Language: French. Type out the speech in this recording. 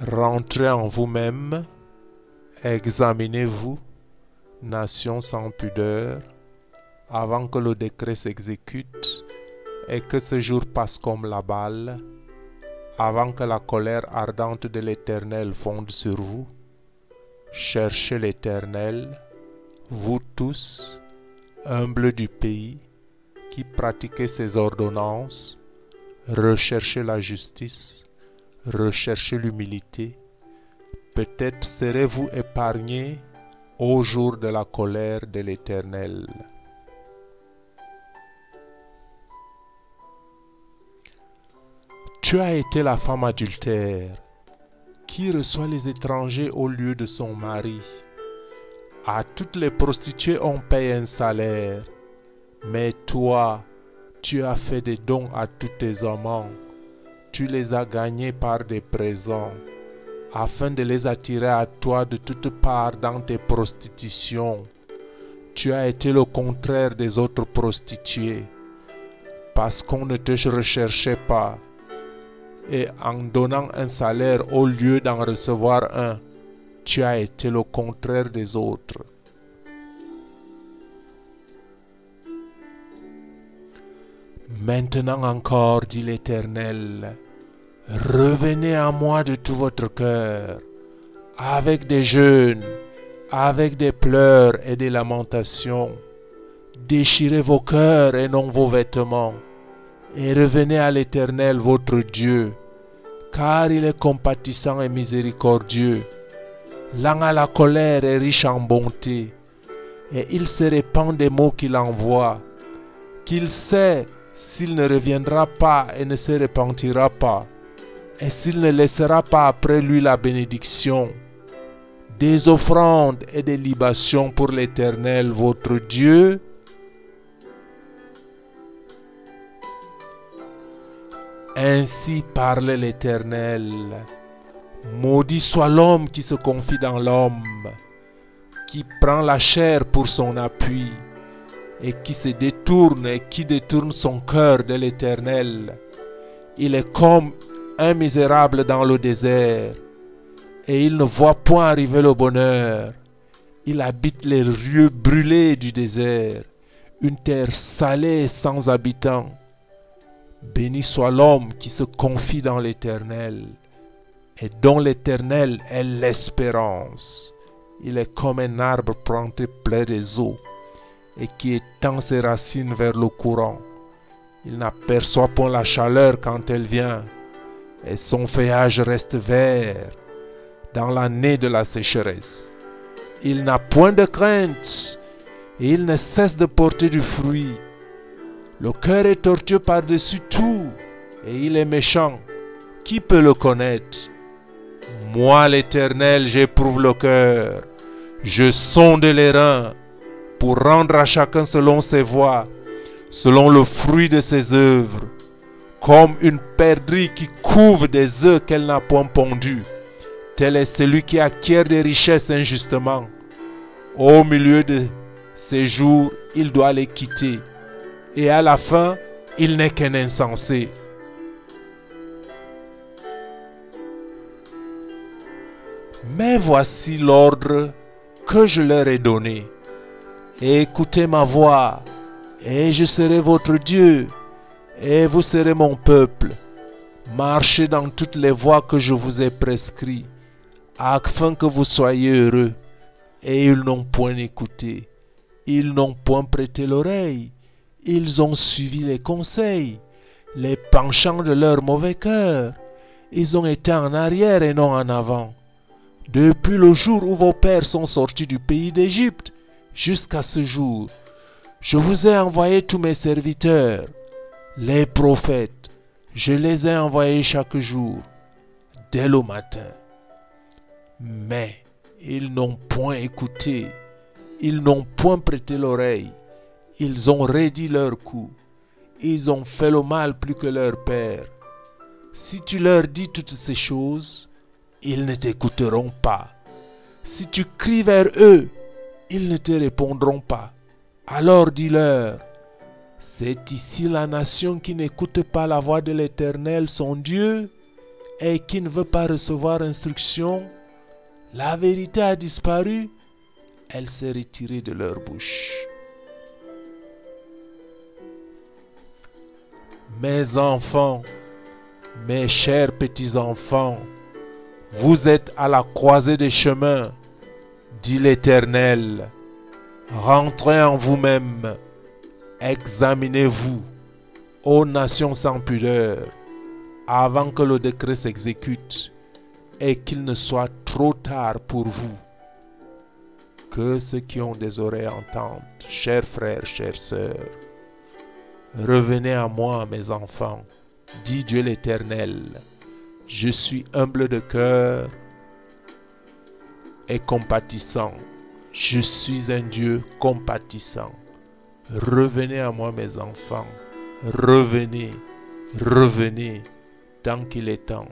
Rentrez en vous-même, examinez-vous, nation sans pudeur, avant que le décret s'exécute et que ce jour passe comme la balle, avant que la colère ardente de l'Éternel fonde sur vous. Cherchez l'Éternel, vous tous, humbles du pays, qui pratiquez ses ordonnances, recherchez la justice, recherchez l'humilité. Peut-être serez-vous épargnés au jour de la colère de l'Éternel. Tu as été la femme adultère qui reçoit les étrangers au lieu de son mari? À toutes les prostituées on paye un salaire, mais toi, tu as fait des dons à tous tes amants. Tu les as gagnés par des présents, afin de les attirer à toi de toutes parts dans tes prostitutions. Tu as été le contraire des autres prostituées, parce qu'on ne te recherchait pas et en donnant un salaire au lieu d'en recevoir un, tu as été le contraire des autres. Maintenant encore, dit l'Éternel, revenez à moi de tout votre cœur, avec des jeûnes, avec des pleurs et des lamentations. Déchirez vos cœurs et non vos vêtements et revenez à l'Éternel votre Dieu, car il est compatissant et miséricordieux, lent à la colère et riche en bonté, et il se répand des mots qu'il envoie, qu'il sait s'il ne reviendra pas et ne se repentira pas, et s'il ne laissera pas après lui la bénédiction, des offrandes et des libations pour l'Éternel votre Dieu, Ainsi parle l'Éternel. Maudit soit l'homme qui se confie dans l'homme, qui prend la chair pour son appui, et qui se détourne et qui détourne son cœur de l'Éternel. Il est comme un misérable dans le désert, et il ne voit point arriver le bonheur. Il habite les lieux brûlés du désert, une terre salée sans habitants. Béni soit l'homme qui se confie dans l'Éternel et dont l'Éternel est l'espérance. Il est comme un arbre planté près des eaux et qui étend ses racines vers le courant. Il n'aperçoit point la chaleur quand elle vient et son feuillage reste vert dans l'année de la sécheresse. Il n'a point de crainte et il ne cesse de porter du fruit le cœur est tortueux par-dessus tout et il est méchant. Qui peut le connaître? Moi, l'Éternel, j'éprouve le cœur. Je sonde les reins pour rendre à chacun selon ses voies, selon le fruit de ses œuvres. Comme une perdrix qui couve des œufs qu'elle n'a point pondus, tel est celui qui acquiert des richesses injustement. Au milieu de ses jours, il doit les quitter et à la fin, il n'est qu'un insensé. Mais voici l'ordre que je leur ai donné. Écoutez ma voix, et je serai votre Dieu, et vous serez mon peuple. Marchez dans toutes les voies que je vous ai prescrites, afin que vous soyez heureux. Et ils n'ont point écouté, ils n'ont point prêté l'oreille ils ont suivi les conseils, les penchants de leur mauvais cœur. Ils ont été en arrière et non en avant. Depuis le jour où vos pères sont sortis du pays d'Égypte jusqu'à ce jour, je vous ai envoyé tous mes serviteurs, les prophètes. Je les ai envoyés chaque jour, dès le matin. Mais ils n'ont point écouté, ils n'ont point prêté l'oreille. Ils ont rédit leur coup. Ils ont fait le mal plus que leur père. Si tu leur dis toutes ces choses, ils ne t'écouteront pas. Si tu cries vers eux, ils ne te répondront pas. Alors dis-leur, c'est ici la nation qui n'écoute pas la voix de l'Éternel, son Dieu. et qui ne veut pas recevoir instruction, la vérité a disparu, elle s'est retirée de leur bouche. Mes enfants, mes chers petits-enfants, vous êtes à la croisée des chemins, dit l'Éternel. Rentrez en vous-même, examinez-vous, ô nations sans pudeur, avant que le décret s'exécute et qu'il ne soit trop tard pour vous. Que ceux qui ont des oreilles entendent, chers frères, chères sœurs. Revenez à moi, mes enfants, dit Dieu l'Éternel. Je suis humble de cœur et compatissant. Je suis un Dieu compatissant. Revenez à moi, mes enfants. Revenez, revenez, tant qu'il est temps.